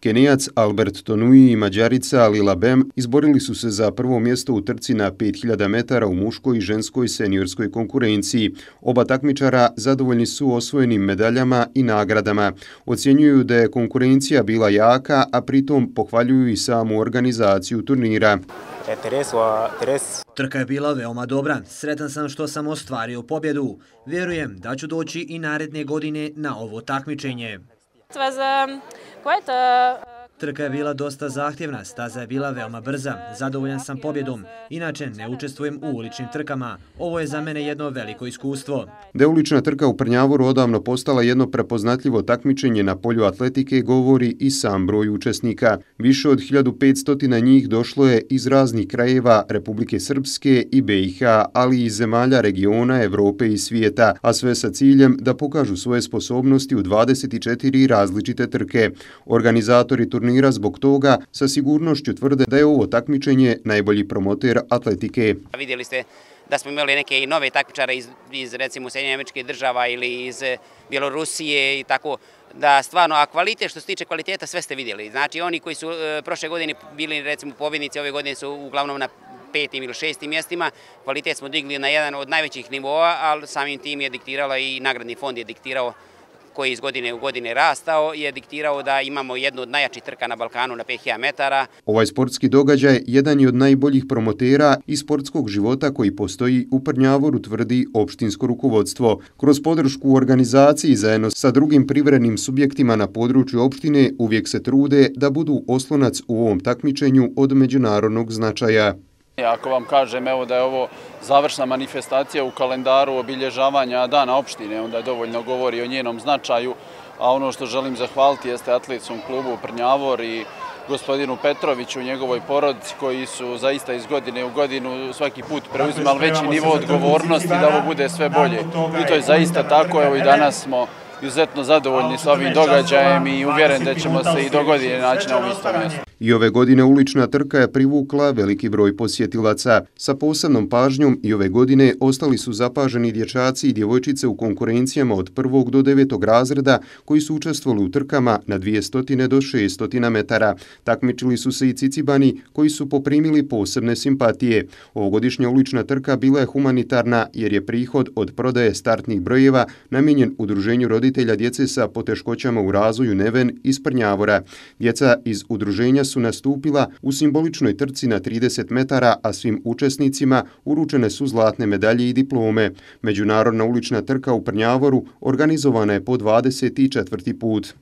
Kenijac Albert Tonui i Mađarica Lila Bem izborili su se za prvo mjesto u trci na 5000 metara u muškoj i ženskoj seniorskoj konkurenciji. Oba takmičara zadovoljni su osvojenim medaljama i nagradama. Ocjenjuju da je konkurencija bila jaka, a pritom pohvaljuju i samu organizaciju turnira. E, Trka je bila veoma dobra. Sretan sam što sam ostvario pobjedu. Vjerujem da ću doći i naredne godine na ovo takmičenje. It was um, quite a Trka je bila dosta zahtjevna, staza je bila veoma brza, zadovoljan sam pobjedom. Inače, ne učestvujem u uličnim trkama. Ovo je za mene jedno veliko iskustvo. Da ulična trka u Prnjavoru odavno postala jedno prepoznatljivo takmičenje na polju atletike, govori i sam broj učesnika. Više od 1500 njih došlo je iz raznih krajeva Republike Srpske i BiH, ali i zemalja regiona, Evrope i svijeta, a sve sa ciljem da pokažu svoje sposobnosti u 24 različite trke. Organizatori turnira turnira zbog toga sa sigurnošću tvrde da je ovo takmičenje najbolji promoter atletike. Vidjeli ste da smo imali neke nove takmičare iz, iz recimo Sjedinja američke država ili iz eh, Bjelorusije i tako da stvarno, a kvalitet što se tiče kvaliteta sve ste vidjeli. Znači oni koji su e, prošle godine bili recimo pobjednici, ove godine su uglavnom na petim ili šestim mjestima, kvalitet smo digli na jedan od najvećih nivoa, ali samim tim je diktirala i nagradni fond je diktirao koji iz godine u godine rastao, je diktirao da imamo jednu od najjačih trka na Balkanu na 5000 metara. Ovaj sportski događaj jedan je od najboljih promotera i sportskog života koji postoji u Prnjavoru, tvrdi opštinsko rukovodstvo. Kroz podršku u organizaciji zajedno sa drugim privrednim subjektima na području opštine uvijek se trude da budu oslonac u ovom takmičenju od međunarodnog značaja. Ako vam kažem evo da je ovo završna manifestacija u kalendaru obilježavanja dana opštine, onda dovoljno govori o njenom značaju, a ono što želim zahvaliti jeste atletskom klubu Prnjavor i gospodinu Petroviću, njegovoj porodici koji su zaista iz godine u godinu svaki put preuzimali veći nivo odgovornosti da ovo bude sve bolje. I to je zaista tako, evo i danas smo izuzetno zadovoljni sa ovim događajem i uvjeren da ćemo se i do godine naći na ovom istom mjestu. I ove godine ulična trka je privukla veliki broj posjetilaca. Sa posebnom pažnjom i ove godine ostali su zapaženi dječaci i djevojčice u konkurencijama od prvog do devetog razreda koji su učestvovali u trkama na 200 do 600 metara. Takmičili su se i cicibani koji su poprimili posebne simpatije. Ovogodišnja ulična trka bila je humanitarna jer je prihod od prodaje startnih brojeva namijenjen udruženju roditelja djece sa poteškoćama u razvoju Neven iz Prnjavora. Djeca iz udruženja su nastupila u simboličnoj trci na 30 metara, a svim učesnicima uručene su zlatne medalje i diplome. Međunarodna ulična trka u Prnjavoru organizovana je po 24. put.